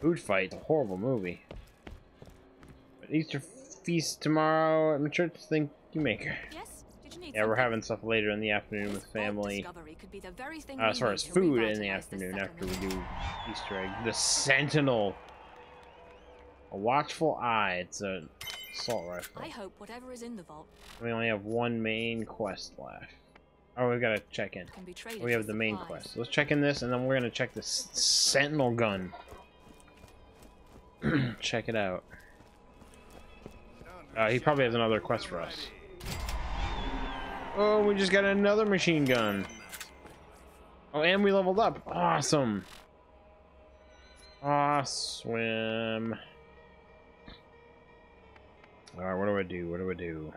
Food Fight, a horrible movie. But Easter feast tomorrow at my church. Think you maker. Yes? Did you need Yeah, we're having stuff later in the afternoon with family. could be the very thing Uh, as far as food in the afternoon after we do Easter egg. The Sentinel. A watchful eye. It's a assault rifle. I hope whatever is in the vault We only have one main quest left. Oh, we've got to check in. can be traded We have the main supplies. quest. Let's check in this, and then we're gonna check the Sentinel gun. check it out. Uh, he probably has another quest for us. Oh, we just got another machine gun. Oh, and we leveled up. Awesome. Awesome. Swim. Alright, what do I do? What do I do?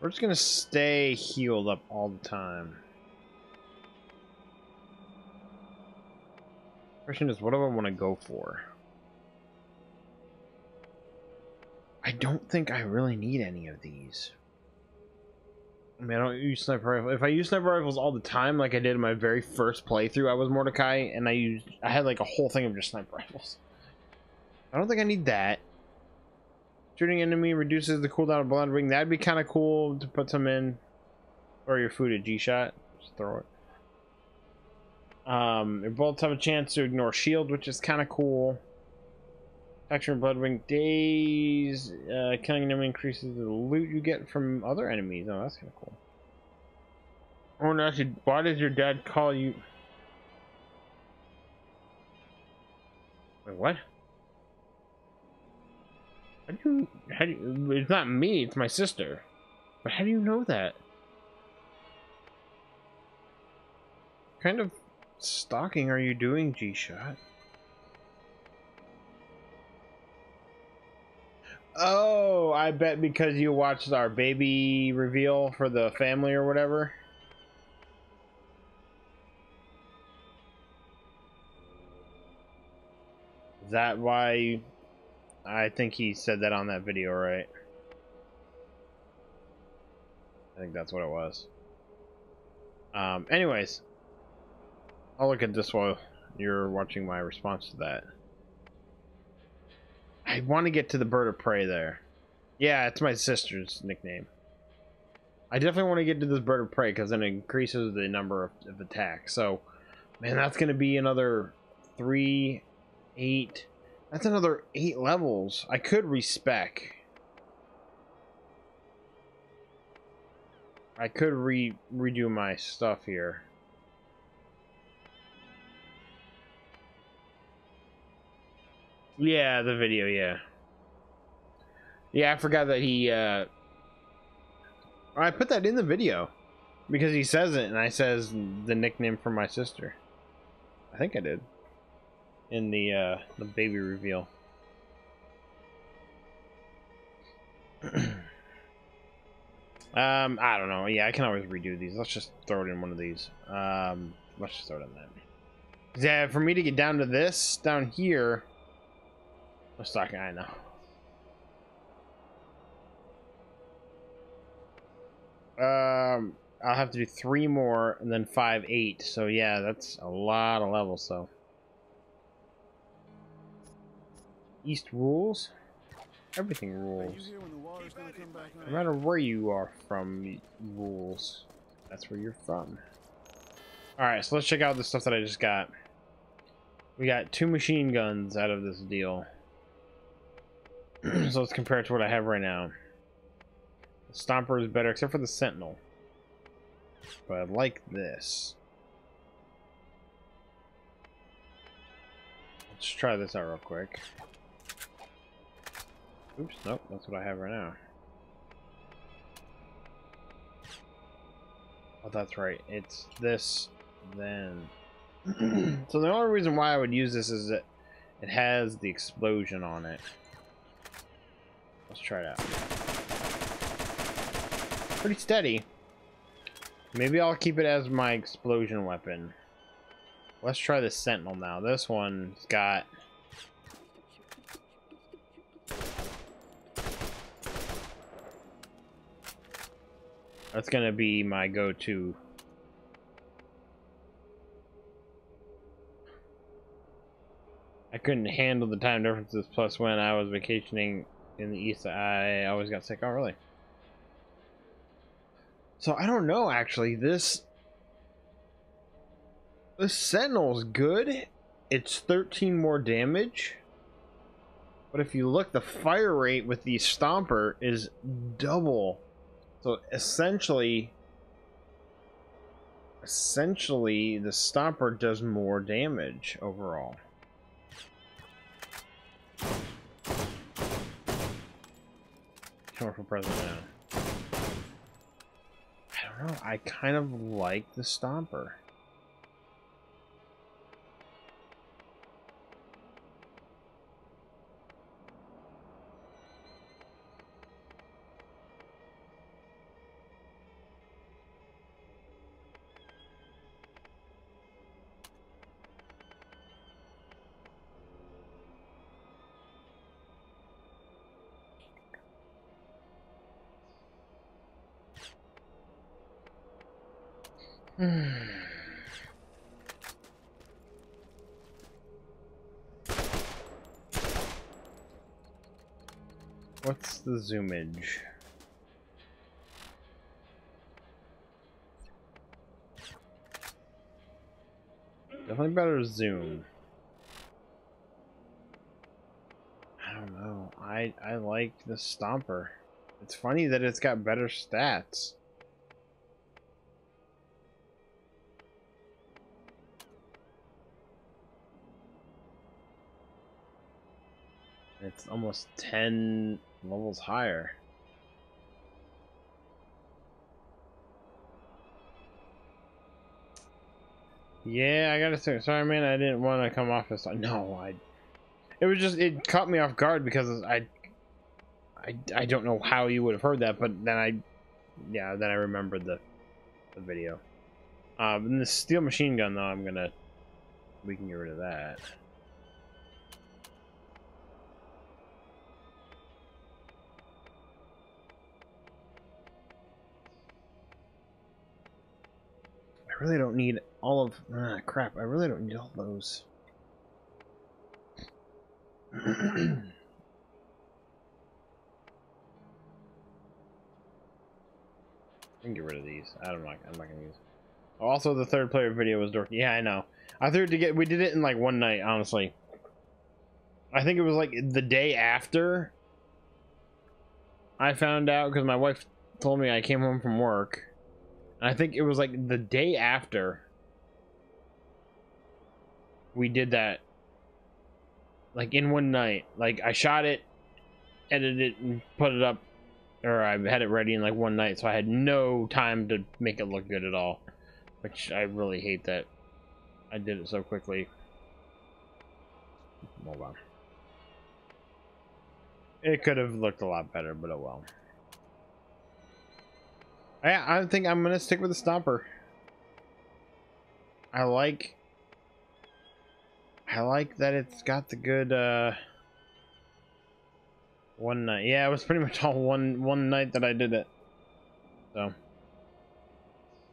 We're just gonna stay healed up all the time. Question is, what do I want to go for? I don't think I really need any of these. I mean, I don't use sniper rifle. If I use sniper rifles all the time, like I did in my very first playthrough, I was Mordecai, and I used, I had like a whole thing of just sniper rifles. I don't think I need that. Shooting enemy reduces the cooldown of Bloodwing. That'd be kind of cool to put some in. Or your food a G-shot. Just throw it. Um, your bullets have a chance to ignore shield, which is kind of cool. Action Bloodwing days. Uh, killing enemy increases the loot you get from other enemies. Oh, that's kind of cool. Oh, no, actually, why does your dad call you? Wait, what? How do you, how do you, it's not me, it's my sister. But how do you know that? Kind of stalking are you doing, G-Shot? Oh, I bet because you watched our baby reveal for the family or whatever. Is that why I think he said that on that video, right? I think that's what it was. Um, anyways, I'll look at this while you're watching my response to that. I want to get to the bird of prey there. Yeah, it's my sister's nickname. I definitely want to get to this bird of prey because then it increases the number of, of attacks. So, man, that's going to be another three, eight. That's another eight levels. I could respec. I could re redo my stuff here. Yeah, the video, yeah. Yeah, I forgot that he, uh... I put that in the video. Because he says it, and I says the nickname for my sister. I think I did. In the, uh, the baby reveal. um, I don't know. Yeah, I can always redo these. Let's just throw it in one of these. Um, let's just throw it in that. Yeah, for me to get down to this, down here... Let's talk, I know. Um, I'll have to do three more and then five, eight. So yeah, that's a lot of levels. So East rules. Everything rules. No matter where you are from, rules. That's where you're from. Alright, so let's check out the stuff that I just got. We got two machine guns out of this deal. So let's compare it to what I have right now. The Stomper is better, except for the Sentinel. But I like this. Let's try this out real quick. Oops, nope, that's what I have right now. Oh, that's right. It's this, then. so the only reason why I would use this is that it has the explosion on it. Let's try it out. Pretty steady. Maybe I'll keep it as my explosion weapon. Let's try the Sentinel now. This one's got... That's gonna be my go-to. I couldn't handle the time differences. Plus, when I was vacationing in the east, I always got sick. Oh, really? So I don't know. Actually, this this Sentinel's good. It's 13 more damage. But if you look, the fire rate with the Stomper is double. So essentially, essentially, the Stomper does more damage overall. Commercial president now. I don't know. I kind of like the Stomper. What's the zoomage? Definitely better zoom. I don't know. I I like the Stomper. It's funny that it's got better stats. It's almost 10 levels higher. Yeah, I gotta say, sorry man, I didn't want to come off as, no, I, it was just, it caught me off guard because I, I, I don't know how you would have heard that, but then I, yeah, then I remembered the, the video. Um, and the steel machine gun though, I'm gonna, we can get rid of that. Really don't need all of... Ah, crap. I really don't need all those. I can get rid of these. I don't know. I'm not gonna use. Also, the third player video was dorky. Yeah, I know. I threw it to get. We did it in like one night. Honestly, I think it was like the day after I found out because my wife told me I came home from work I think it was like the day after we did that. Like in one night. Like I shot it, edited it, and put it up. Or I had it ready in like one night, so I had no time to make it look good at all. Which I really hate that I did it so quickly. Hold on. It could have looked a lot better, but oh well. I, I think I'm gonna stick with the stomper. I like I like that it's got the good uh one night. Yeah, it was pretty much all one one night that I did it. So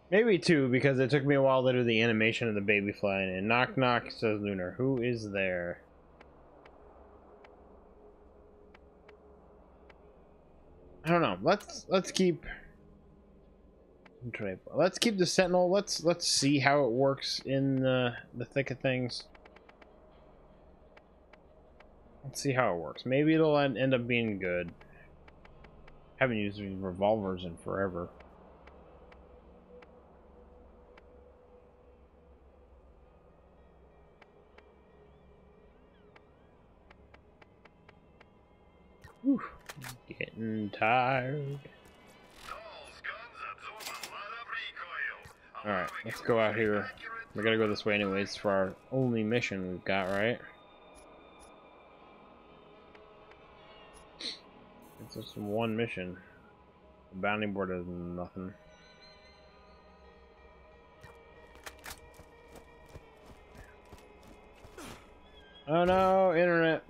maybe two because it took me a while to do the animation of the baby flying in. Knock knock says Lunar. Who is there? I don't know. Let's let's keep Let's keep the Sentinel. Let's let's see how it works in the the thick of things. Let's see how it works. Maybe it'll end up being good. Haven't used these revolvers in forever. Whew. Getting tired. Alright, let's go out here. We gotta go this way anyways for our only mission we've got, right? It's just one mission. The bounty board is nothing. Oh no, internet.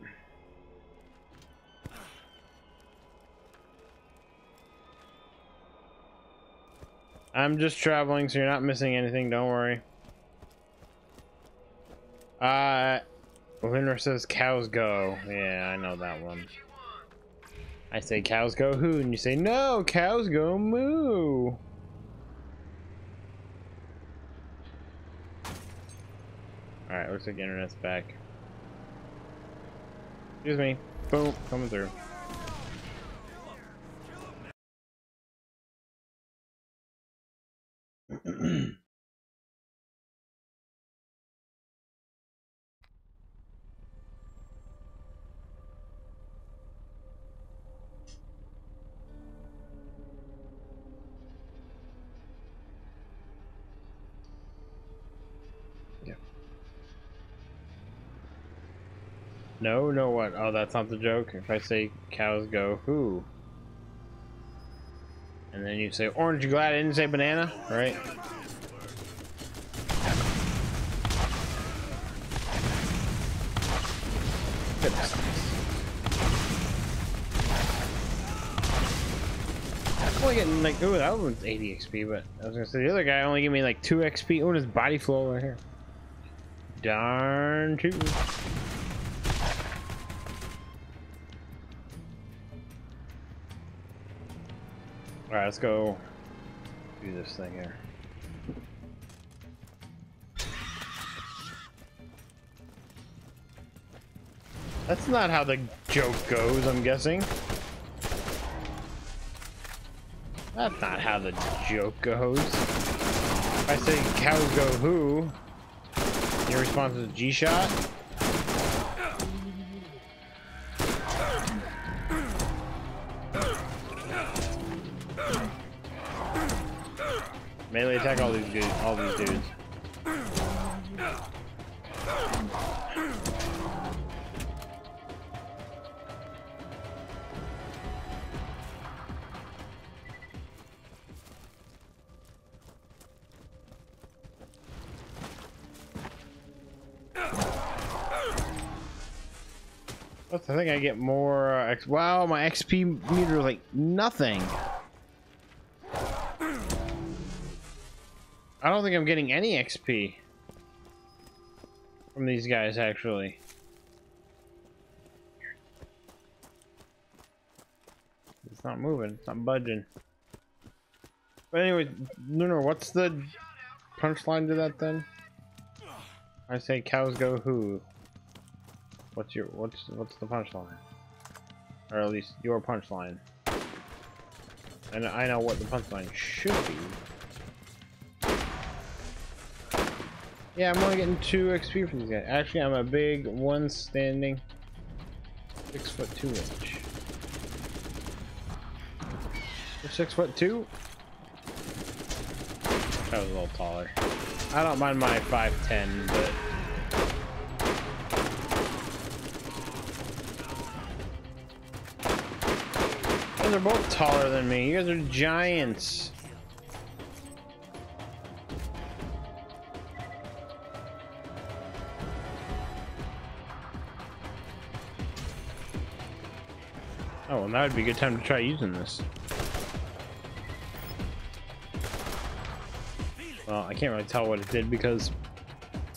I'm just traveling, so you're not missing anything. Don't worry. Uh, Lunar says cows go. Yeah, I know that one. I say cows go who, and you say no, cows go moo. Alright, looks like internet's back. Excuse me. Boom, coming through. Oh, that's not the joke. If I say cows go who? And then you say orange, you glad I didn't say banana, right? I'm only getting like, ooh, that one's 80 XP, but I was gonna say the other guy only gave me like 2 XP. Oh, his body flow right here. Darn too. Alright, let's go do this thing here. That's not how the joke goes, I'm guessing. That's not how the joke goes. If I say cows go who, your response is G-shot? Melee attack all these dudes, all these dudes. I think I get more. Uh, wow, my XP meter is like nothing. I don't think I'm getting any XP from these guys, actually. It's not moving. It's not budging. But anyway, Lunar, what's the punchline to that then? I say cows go who? What's your what's what's the punchline? Or at least your punchline. And I know what the punchline should be. Yeah, I'm only getting two XP from these guys. Actually, I'm a big one standing six foot two inch. You're six foot two? That was a little taller. I don't mind my 5'10, but You guys are both taller than me. You guys are giants. That would be a good time to try using this. Well, I can't really tell what it did because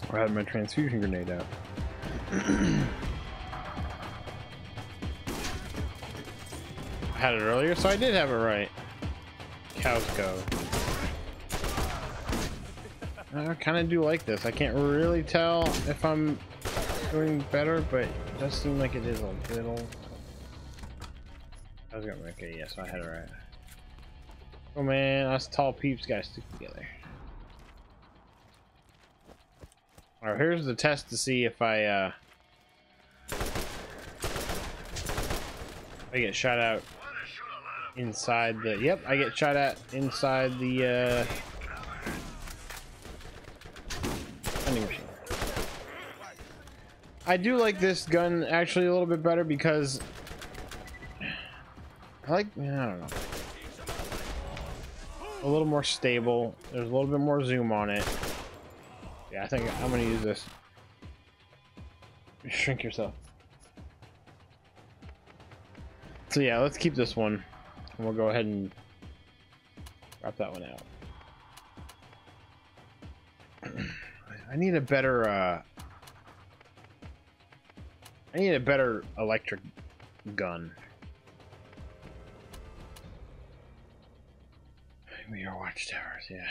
I had my transfusion grenade out. I had it earlier, so I did have it right. Cows go. I kind of do like this. I can't really tell if I'm doing better, but it does seem like it is a little I was gonna make it, yes, I had it right. Oh man, us tall peeps gotta stick together. Alright, here's the test to see if I, uh... I get shot out inside the... Yep, I get shot at inside the, uh... I do like this gun actually a little bit better because I like, I don't know. A little more stable. There's a little bit more zoom on it. Yeah, I think I'm gonna use this. Shrink yourself. So yeah, let's keep this one. And we'll go ahead and wrap that one out. I need a better, uh... I need a better electric gun. We are watchtowers, yeah.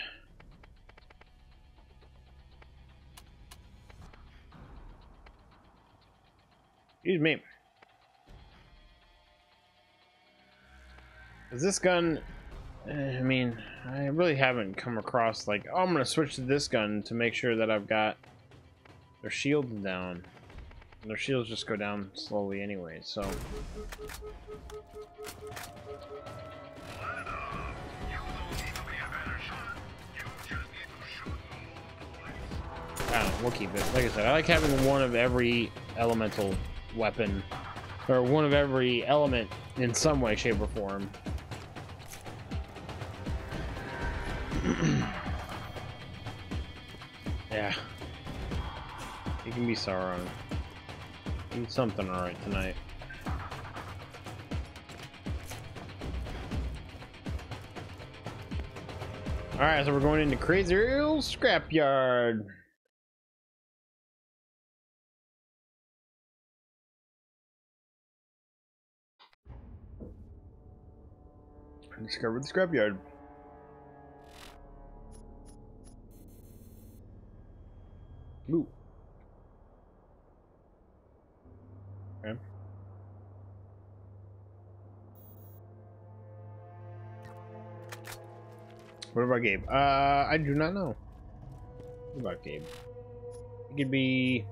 Excuse me. Is this gun... eh, I mean, I really haven't come across, like, oh, I'm going to switch to this gun to make sure that I've got their shields down. And their shields just go down slowly anyway, so... I don't know, we'll keep it. Like I said, I like having one of every elemental weapon, or one of every element in some way, shape, or form. yeah. You can be Sauron. Eat something alright tonight. Alright, so we're going into Crazy Earl's Scrapyard. Discover the scrapyard. Ooh. Okay. What about Gabe? Uh, I do not know. What about Gabe? He could be.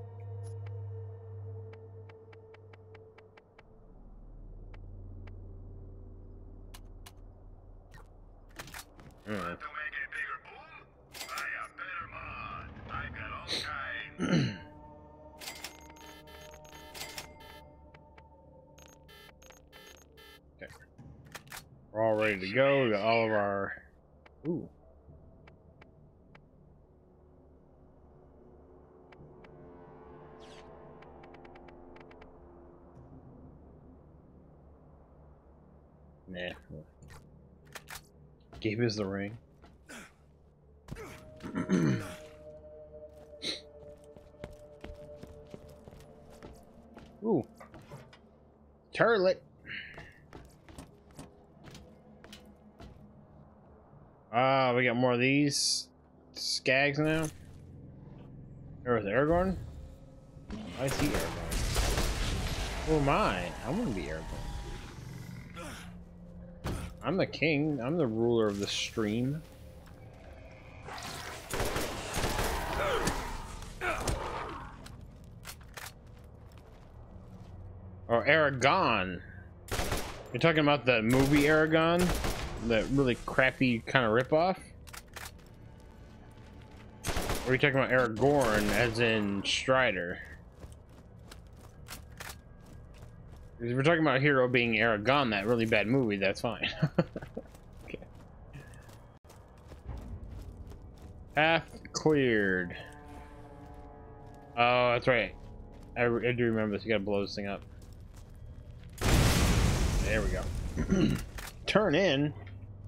Is the ring. Ooh. Turlet. Ah, we got more of these skags now. Or is Aragorn? I see Aragorn. Who am I? I want to be Aragorn. I'm the king. I'm the ruler of the stream. Or Eragon. You're talking about the movie Eragon? That really crappy kind of ripoff? Or are you talking about Aragorn as in Strider? If we're talking about hero being Eragon, that really bad movie, that's fine. okay. Path cleared. Oh, that's right. I, I do remember this. You gotta blow this thing up. There we go. Turn in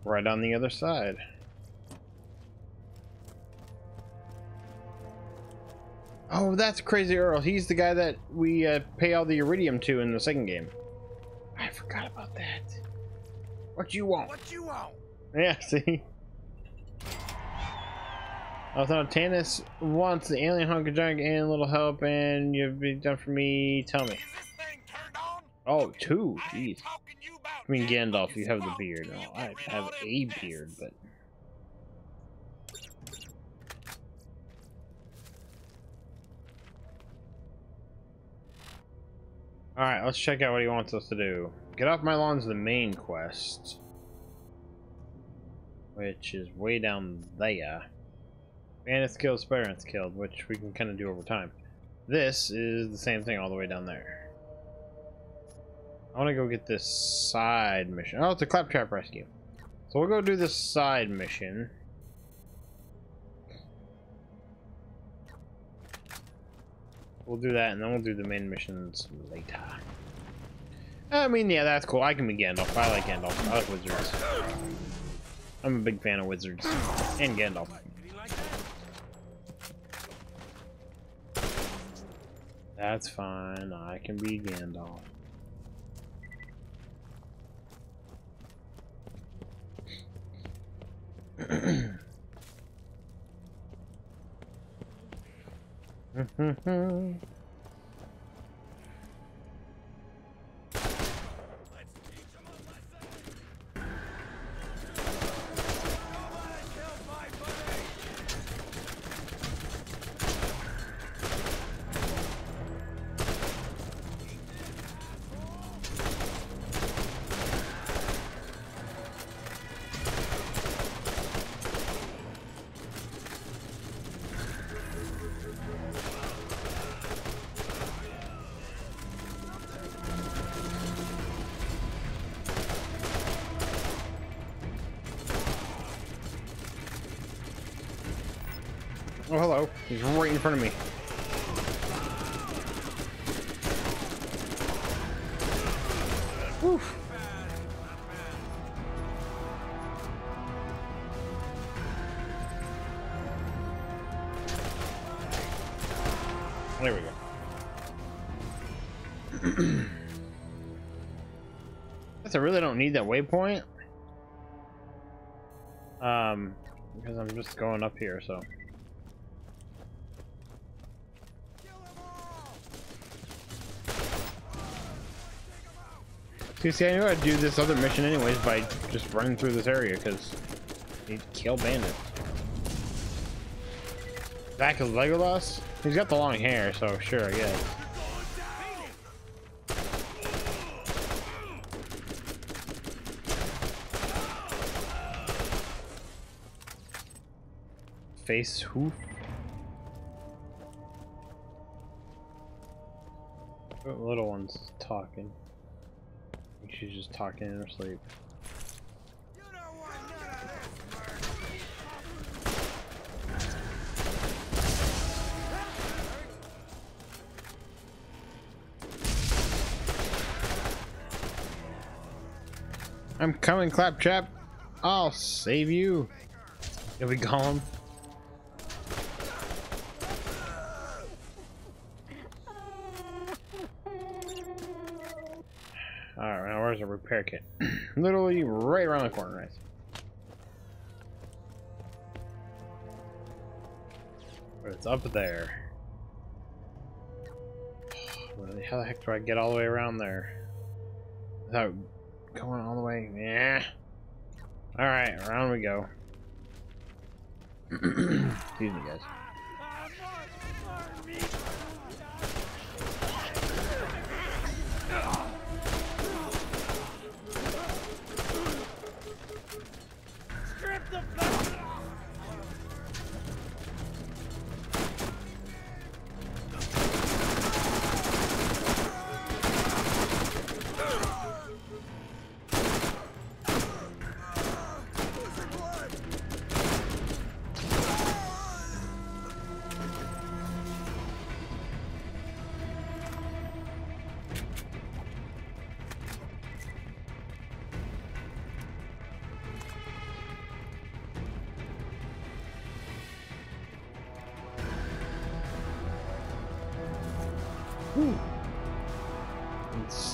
right on the other side. Oh, that's Crazy Earl. He's the guy that we uh, pay all the Eridium to in the second game. I forgot about that. What you want? What you want? Yeah, see? I thought Tannis wants the alien hunker junk and a little help, and you've been done for me. Tell me. Is this thing turned on? Oh, two. Jeez. talking you about I mean, Gandalf, you have the beard. No, I have a beard, but. Alright, let's check out what he wants us to do. Get off my lawn's the main quest. Which is way down there. Bandits killed, Sparrow's killed, which we can kind of do over time. This is the same thing all the way down there. I want to go get this side mission. Oh, it's a claptrap rescue. So we'll go do this side mission. We'll do that, and then we'll do the main missions later. I mean, yeah, that's cool. I can be Gandalf. I like Gandalf. I like wizards. I'm a big fan of wizards. And Gandalf. That's fine. I can be Gandalf. Mm-hmm. Oh, hello. He's right in front of me. Woof. There we go. Guess I really don't need that waypoint. Um, because I'm just going up here, so. See, see, I knew I'd do this other mission anyways by just running through this area, because you kill bandits. Back is Legolas? He's got the long hair, so sure, I guess. Face hoof? The little one's talking. She's just talking in her sleep. I'm coming, Claptrap. I'll save you. You'll be gone. Alright, now where's the repair kit? Literally right around the corner, right? But it's up there. How the heck do I get all the way around there? Without going all the way? Yeah. Alright, around we go. Excuse me, guys.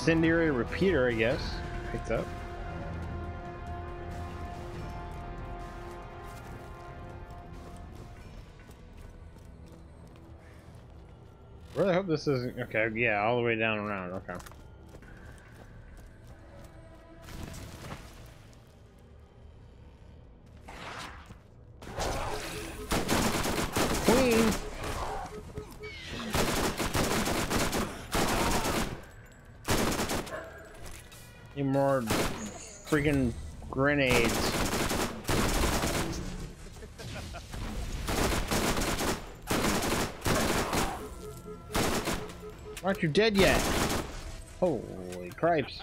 Incendiary repeater, I guess. Picked up. Really hope this isn't okay. Yeah, all the way down around. Okay. Freaking grenades. Aren't you dead yet? Holy cripes.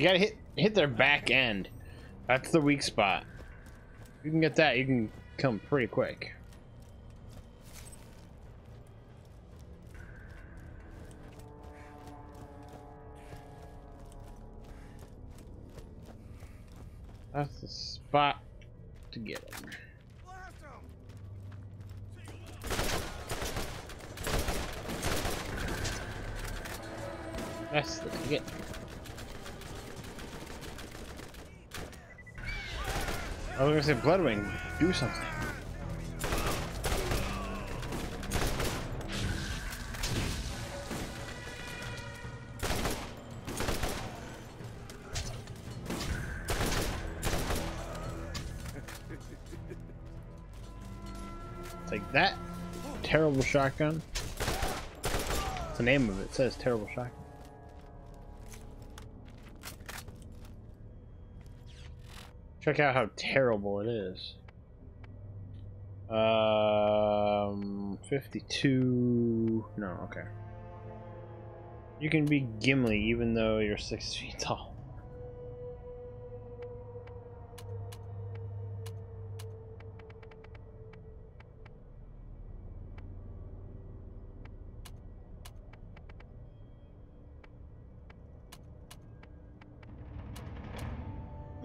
You gotta hit hit their back end. That's the weak spot. You can get that, you can come pretty quick. That's the spot to get 'em! That's the get. I was gonna say Bloodwing, do something. Take that, terrible shotgun. That's the name of it. It says terrible shotgun. Check out how terrible it is. Um, 52. No, okay. You can be Gimli even though you're six feet tall.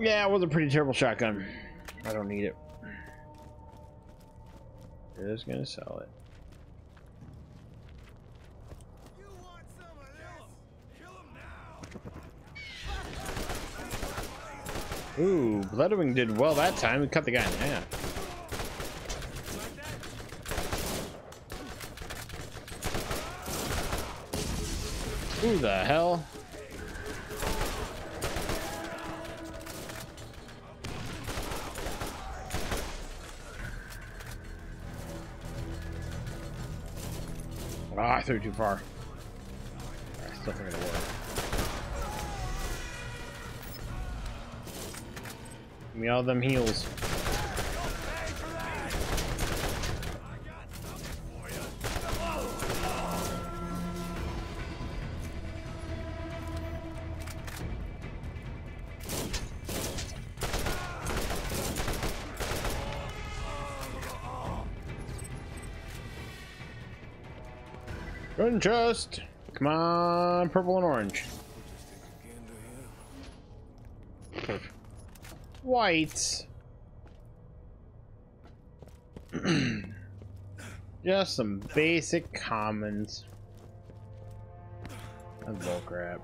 Yeah, it was a pretty terrible shotgun. I don't need it. Just gonna sell it. You want some of this? Kill 'em now! Ooh, Bloodwing did well that time. We cut the guy in half. Who the hell? Threw it too far. I still think it'll work. Give me all them heals. Chest! Come on, purple and orange. White. Just some basic commons. That's bull crap.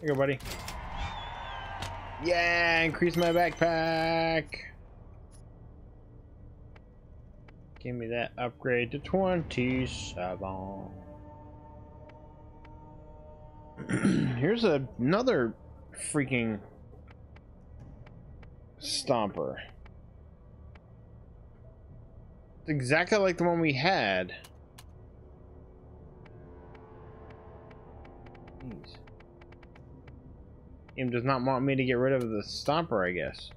Here you go, buddy. Yeah, increase my backpack. Give me that upgrade to 27. Here's a, another freaking stomper. It's exactly like the one we had. Jeez. Game does not want me to get rid of the stomper, I guess.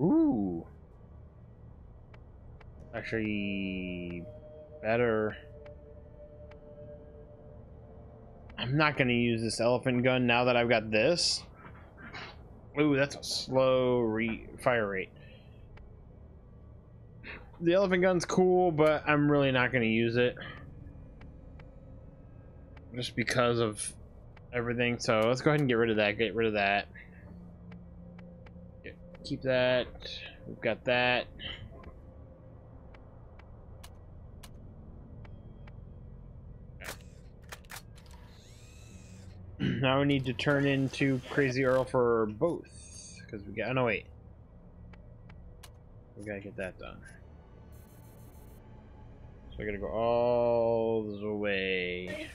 Ooh. Actually, better. I'm not going to use this elephant gun now that I've got this. Ooh, that's a slow re fire rate. The elephant gun's cool, but I'm really not going to use it. Just because of everything. So let's go ahead and get rid of that. Get rid of that. Keep that. We've got that. now we need to turn into Crazy Earl for both. Because we got. Oh, no, wait. We gotta get that done. So we gotta go all the way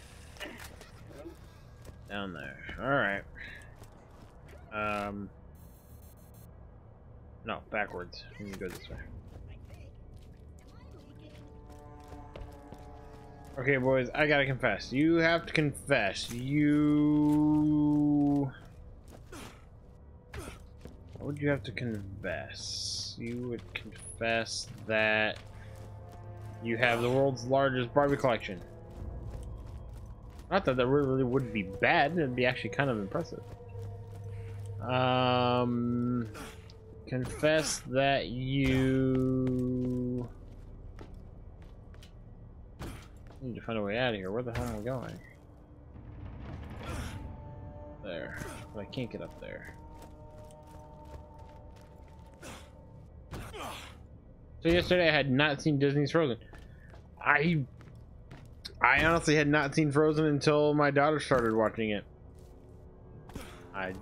down there. Alright. Um. No, backwards. Need to go this way. Okay, boys, I gotta confess. You have to confess. You. What would you have to confess? You would confess that you have the world's largest Barbie collection. Not that that really would be bad, it'd be actually kind of impressive. Um, confess that you need to find a way out of here. Where the hell am I going? There. But I can't get up there. So yesterday I had not seen Disney's Frozen. I I honestly had not seen Frozen until my daughter started watching it. I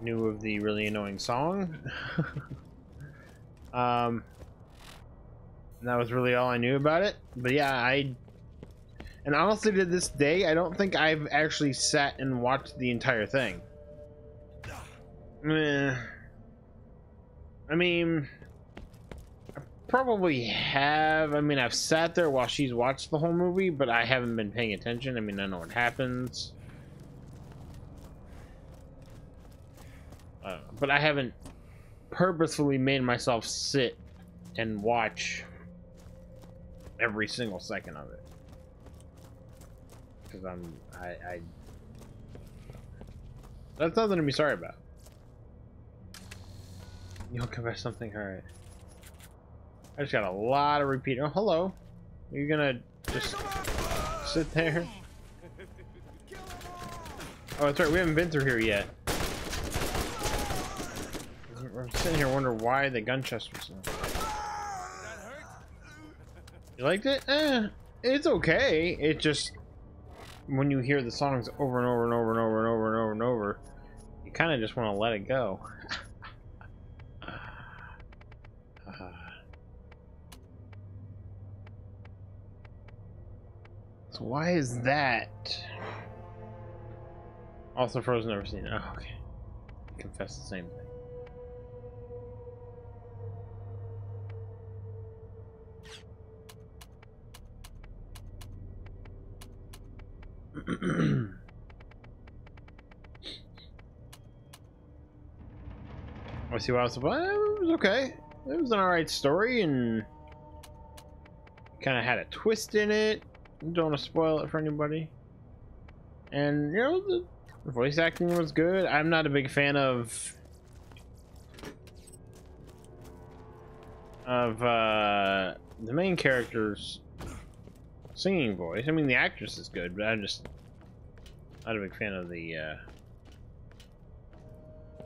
knew of the really annoying song. um that was really all I knew about it. But yeah, I and honestly to this day I don't think I've actually sat and watched the entire thing. Meh. I mean probably have. I mean, I've sat there while she's watched the whole movie, but I haven't been paying attention. I mean, I know what happens. Uh, but I haven't purposefully made myself sit and watch every single second of it. Because I'm, I, I, that's nothing to be sorry about. You'll confess something, alright. I just got a lot of repeat. Oh, hello. You're gonna just sit there? Oh, that's right. We haven't been through here yet. I'm sitting here wondering why the gun chest was. You liked it? Eh, it's okay. It just when you hear the songs over and over and over and over and over and over and over, you kind of just want to let it go. So why is that? Also Frozen never seen it. Oh, okay. Confess the same thing. I see what I was. It was okay. It was an alright story and kind of had a twist in it don't want to spoil it for anybody. And you know, the voice acting was good. I'm not a big fan of of uh, the main character's singing voice. I mean, the actress is good, but I'm just not a big fan of the uh,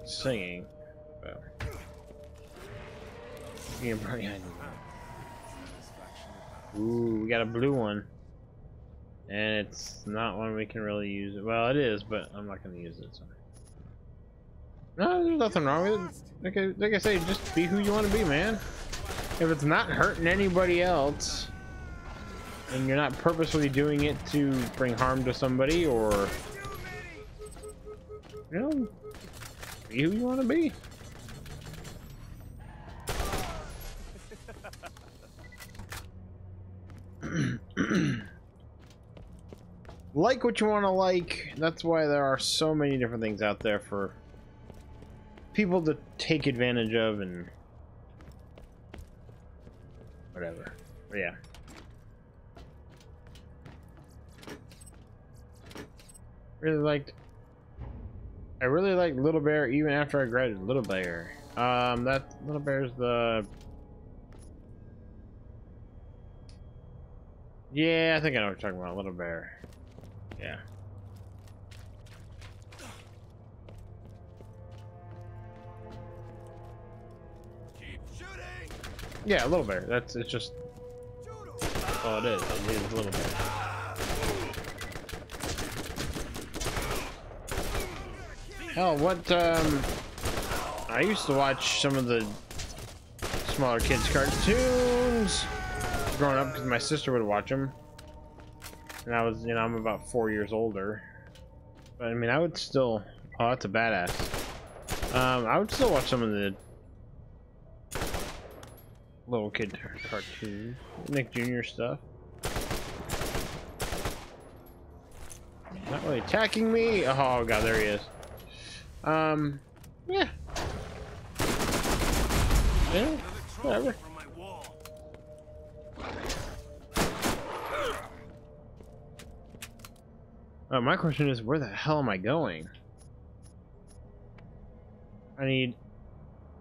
singing. But, yeah, Ooh, we got a blue one. And it's not one we can really use. Well, it is, but I'm not going to use it. So. No, there's nothing wrong with it. Like like I say, just be who you want to be, man. If it's not hurting anybody else, and you're not purposely doing it to bring harm to somebody, or you know, be who you want to be. Like what you want to like. That's why there are so many different things out there for people to take advantage of and whatever. But yeah. Really liked I really like Little Bear even after I graduated Little Bear. Um that Little Bear's the Yeah, I think I know what you're talking about, Little Bear. Yeah. Keep shooting. Yeah, a little bit. That's it's just that's all it is. It is a little bit. Hell, what um I used to watch some of the smaller kids cartoons growing up because my sister would watch them and I was, you know, I'm about four years older. But I mean, I would still. Oh, that's a badass. Um, I would still watch some of the little kid cartoons, Nick Jr. stuff. Not really attacking me. Oh god, there he is. Um, yeah. Yeah, whatever. Uh, my question is, where the hell am I going? I need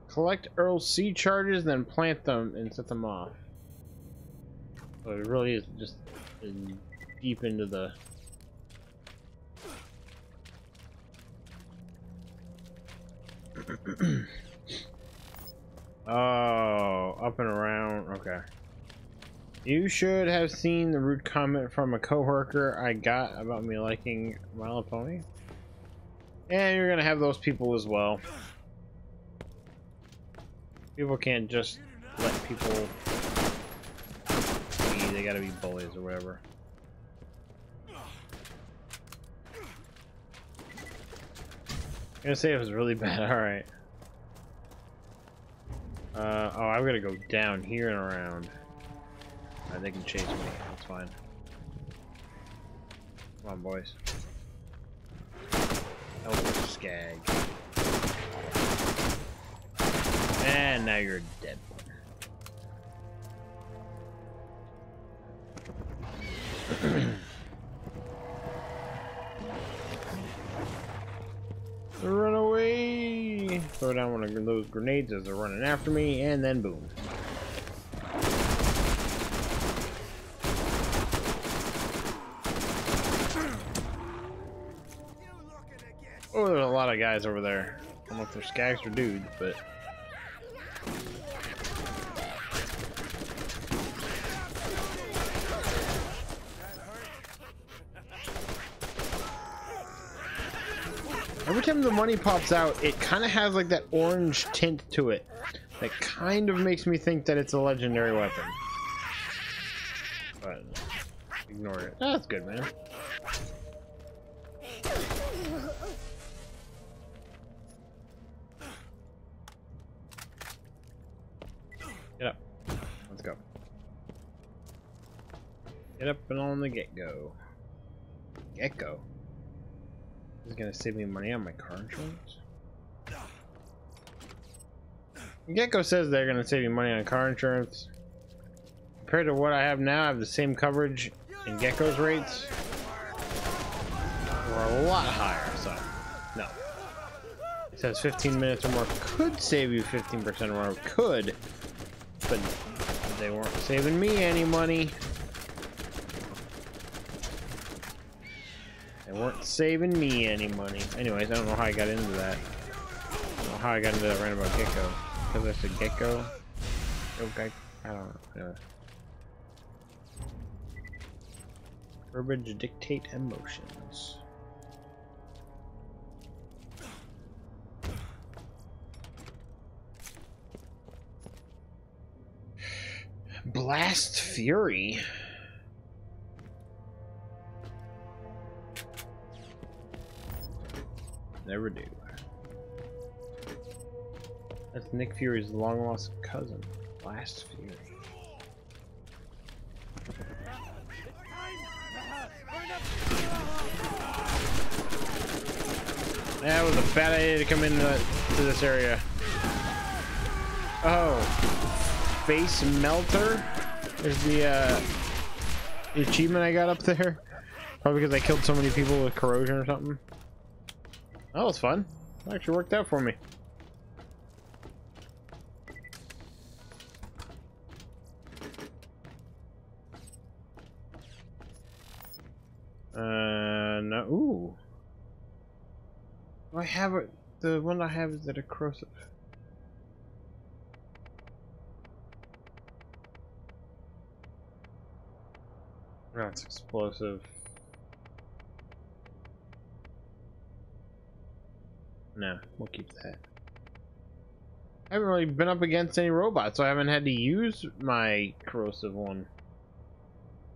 collect Earl's seed charges, then plant them and set them off. So it really is just in, deep into the. oh, up and around. Okay. You should have seen the rude comment from a coworker I got about me liking My Little Pony. And you're gonna have those people as well. People can't just let people be, they gotta be bullies or whatever. I'm gonna say it was really bad, alright. Uh, oh, I'm gonna go down here and around. Uh, they can chase me. That's fine. Come on, boys. Elder Skag. And now you're dead. Run away! Throw down one of those grenades as they're running after me, and then boom. You looking to get Oh, there's a lot of guys over there. I don't know if they're skags or dudes, but every time the money pops out, it kind of has like that orange tint to it. That kind of makes me think that it's a legendary weapon. But ignore it. That's good, man. Get up and on the get-go. Get-go? This is gonna save me money on my car insurance? Gecko says they're gonna save you money on car insurance. Compared to what I have now, I have the same coverage and Gecko's rates are a lot higher, so no. It says 15 minutes or more could save you 15% or more. Could, but they weren't saving me any money. Weren't saving me any money. Anyways, I don't know how I got into that. I don't know how I got into that rant Gecko. Because I said Gecko? Okay. I don't know. Anyway. Verbiage dictate emotions. Blast Fury. Never do. That's Nick Fury's long lost cousin, Blast Fury. That was a bad idea to come into to this area. Oh, face melter is the uh, the achievement I got up there. Probably because I killed so many people with corrosion or something. That was fun. It actually worked out for me. Uh, no. Ooh. Do I have it? The one I have is that a corrosive. That's explosive. No, we'll keep that. I haven't really been up against any robots, so I haven't had to use my corrosive one.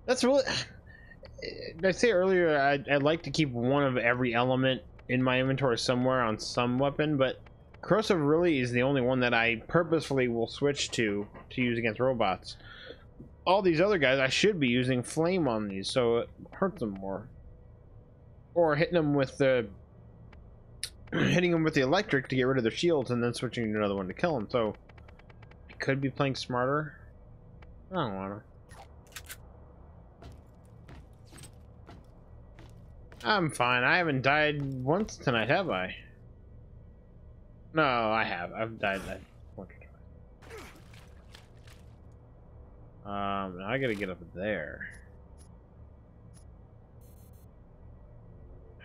That's really. I say earlier I'd, I'd like to keep one of every element in my inventory somewhere on some weapon, but corrosive really is the only one that I purposefully will switch to to use against robots. All these other guys, I should be using flame on these, so it hurts them more. Or hitting them with the hitting them with the electric to get rid of their shields, and then switching to another one to kill them. So I could be playing smarter. I don't want to. I'm fine. I haven't died once tonight, have I? No, I have. I've died that once or twice. Um, I gotta get up there.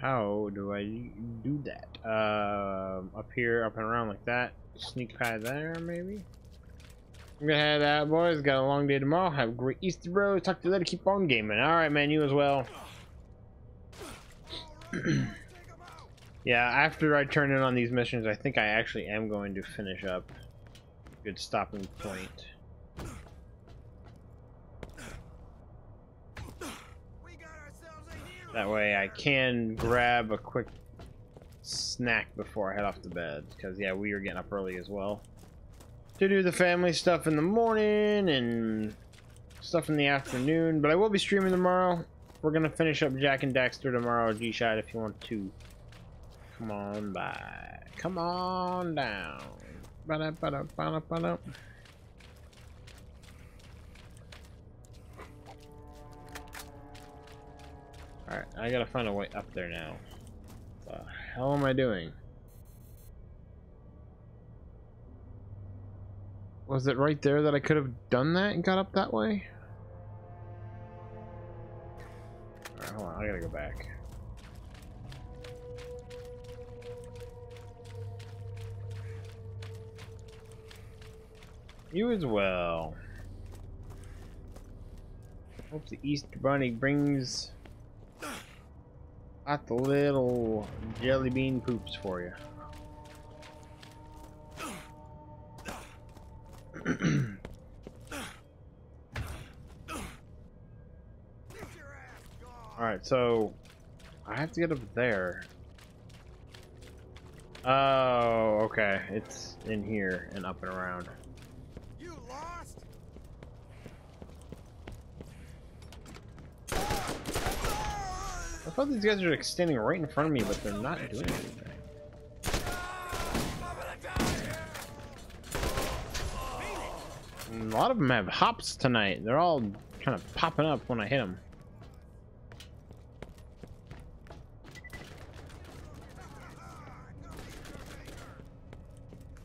How do I do that? Um, up here, up and around like that. Sneak past there, maybe? I'm gonna head out, boys. Got a long day tomorrow. Have a great Easter, bro. Talk to you later. Keep on gaming. Alright, man. You as well. yeah, after I turn in on these missions, I think I actually am going to finish up. Good stopping point. That way I can grab a quick snack before I head off to bed. Because, yeah, we are getting up early as well. To do the family stuff in the morning and stuff in the afternoon. But I will be streaming tomorrow. We're going to finish up Jak and Daxter tomorrow, G-Shot, if you want to. Come on by. Come on down. Ba-da, ba-da, ba-da, ba-da. Alright, I gotta find a way up there now. What The hell am I doing? Was it right there that I could have done that and got up that way? Alright, hold on, I gotta go back. You as well. Hope the Easter Bunny brings out the little jelly bean poops for you. Alright, so I have to get up there. Oh, okay. It's in here and up and around. You lost? I thought these guys are standing right in front of me, but they're not doing anything. And a lot of them have hops tonight. They're all kind of popping up when I hit them.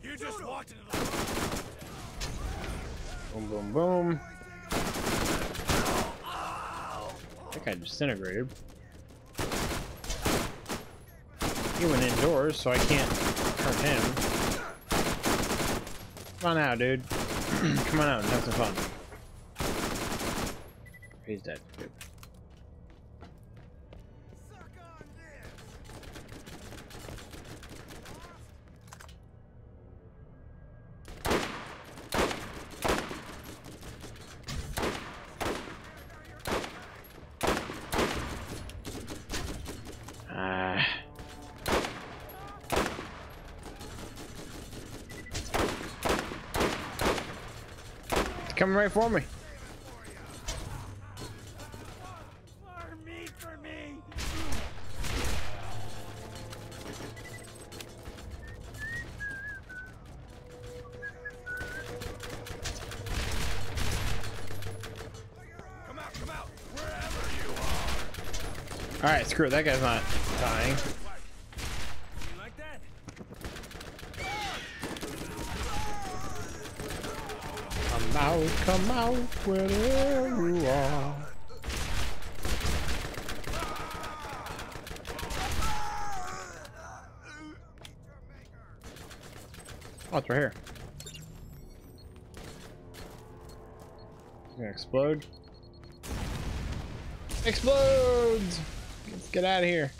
You just walked into the Boom, boom, boom. That guy disintegrated. He went indoors, so I can't hurt him. Come on out, dude. Come on out and have some fun. He's dead. Coming right for me. Alright, screw it. That guy's not dying. You like that? Come out, come out, wherever you are. Oh, it's right here. It's gonna explode. Explodes! Let's get out of here.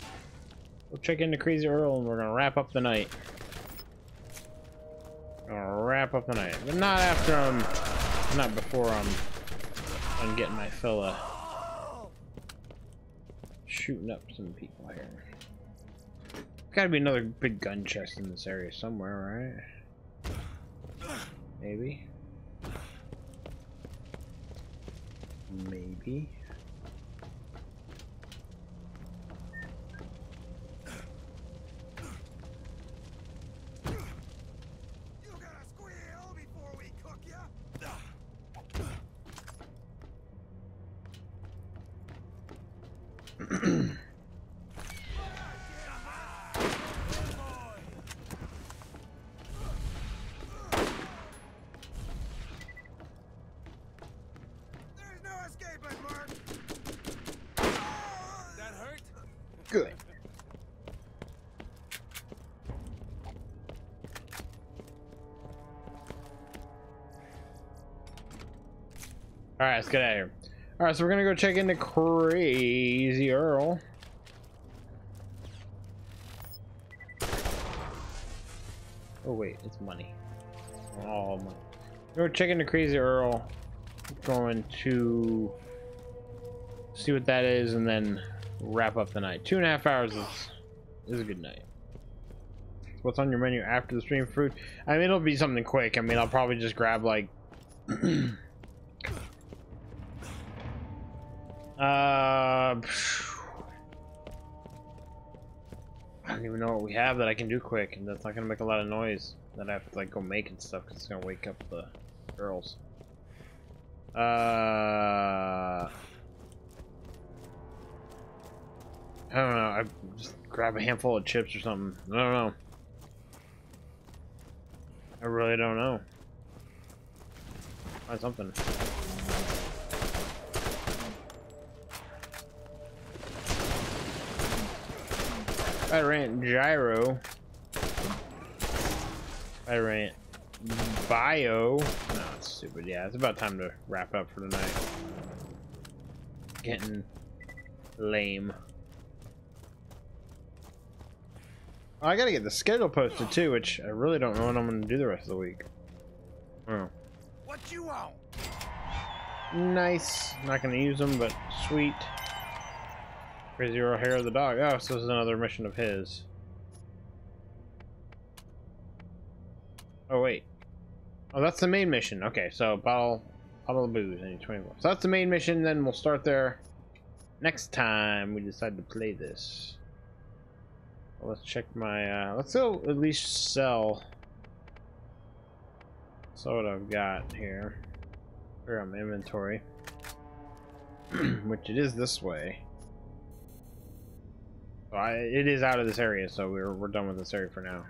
We'll check into Crazy Earl and we're gonna wrap up the night. Gonna wrap up the night. But not after I'm not before I'm I'm getting my fill of shooting up some people here. Gotta be another big gun chest in this area somewhere, right? Maybe. Maybe. All right, let's get out of here. All right, so we're gonna go check into Crazy Earl. Oh wait, it's money. Oh money. We're checking into Crazy Earl. Going to see what that is, and then wrap up the night. Two and a half hours is is a good night. What's on your menu after the stream food? I mean, it'll be something quick. I mean, I'll probably just grab like. uh. I don't even know what we have that I can do quick, and that's not gonna make a lot of noise. That I have to like go make and stuff, because it's gonna wake up the girls. Uh. I don't know. I just grab a handful of chips or something. I don't know. I really don't know. Find something. I rant gyro. I rant bio. No, it's stupid. Yeah, it's about time to wrap up for tonight. Getting lame. Oh, I gotta get the schedule posted too, which I really don't know what I'm gonna do the rest of the week. Oh. What you want? Nice. Not gonna use them, but sweet. Crazy Earl Hair of the Dog. Oh, so this is another mission of his. Oh, wait. Oh, that's the main mission. Okay, so bottle, bottle of booze. Need 20 more. So that's the main mission, then we'll start there next time we decide to play this. Well, let's check my, uh, let's go at least sell. So what I've got here. Here on my inventory. Which it is this way. I, it is out of this area, so we're, we're done with this area for now.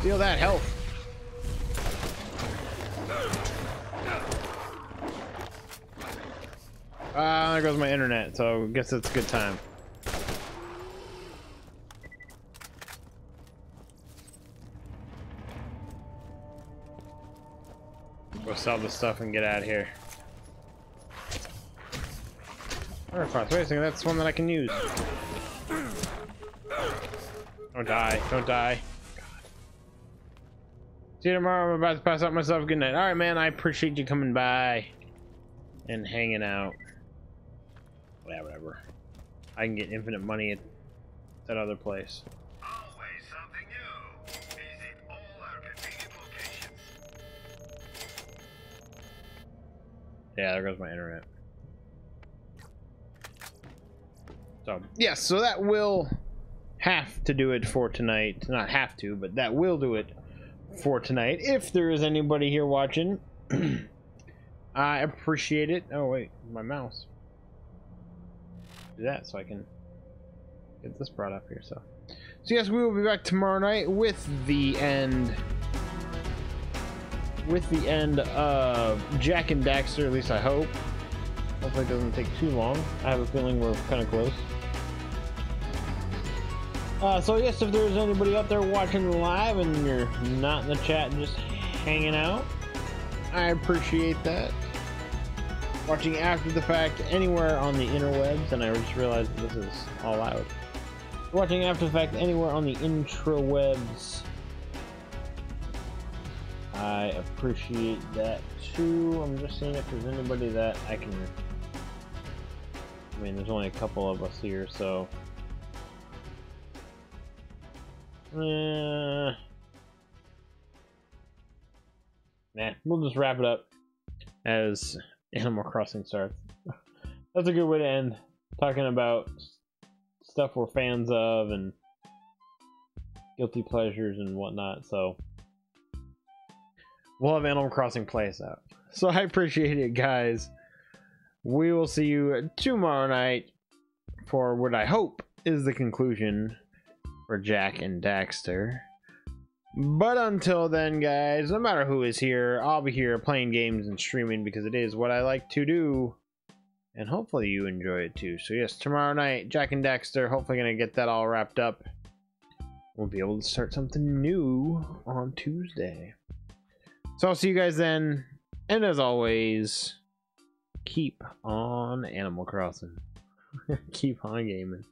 Steal that health. Ah, there goes my internet, so I guess it's a good time. Sell the stuff and get out of here. Wait a second, that's one that I can use. Don't die, don't die. God. See you tomorrow, I'm about to pass out myself. Good night. Alright, man, I appreciate you coming by and hanging out. Yeah, whatever. I can get infinite money at that other place. Yeah, there goes my internet. So, yes, so that will have to do it for tonight. Not have to, but that will do it for tonight. If there is anybody here watching, I appreciate it. Oh, wait, my mouse. Do that so I can get this brought up here. So, so yes, we will be back tomorrow night with the end with the end of Jak and Daxter, at least I hope. Hopefully it doesn't take too long. I have a feeling we're kind of close. Uh, so yes, if there's anybody out there watching live and you're not in the chat and just hanging out, I appreciate that. Watching after the fact anywhere on the interwebs, and I just realized this is all out. Watching after the fact anywhere on the intrawebs, I appreciate that too. I'm just seeing if there's anybody that I can. I mean, there's only a couple of us here, so. Uh, nah, we'll just wrap it up as Animal Crossing starts. That's a good way to end. Talking about stuff we're fans of and guilty pleasures and whatnot. So we'll have Animal Crossing plays out. So I appreciate it, guys. We will see you tomorrow night for what I hope is the conclusion for Jak and Daxter. But until then, guys, no matter who is here, I'll be here playing games and streaming because it is what I like to do. And hopefully you enjoy it too. So yes, tomorrow night, Jak and Daxter, hopefully gonna get that all wrapped up. We'll be able to start something new on Tuesday. So I'll see you guys then. And as always, keep on Animal Crossing. keep on gaming.